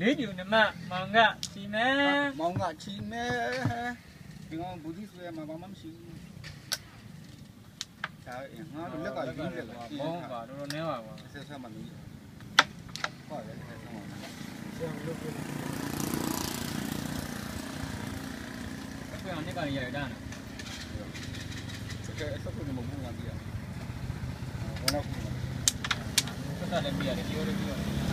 လေးကျူနမမောင်ကစီမဲမောင်ကချီမဲဒီကောင်ဘူးဒီဆွဲမှာဘာမှမရှိဘူးဒါငါတို့လက်ကကြီးလက်ကဘောင်းပါတော်တော်နဲပါကွာဆက်ဆက်မှမီးဟုတ်တယ်ဆက်ဆက်မှဆွေအောင်နှစ်ကရရတာနော်စကဲဆက်ဖို့မဘူးငါကြီးอ่ะဘောနောက်ကူဆက်ဆက်လည်းပြရတယ်ပြောလို့ပြောတယ်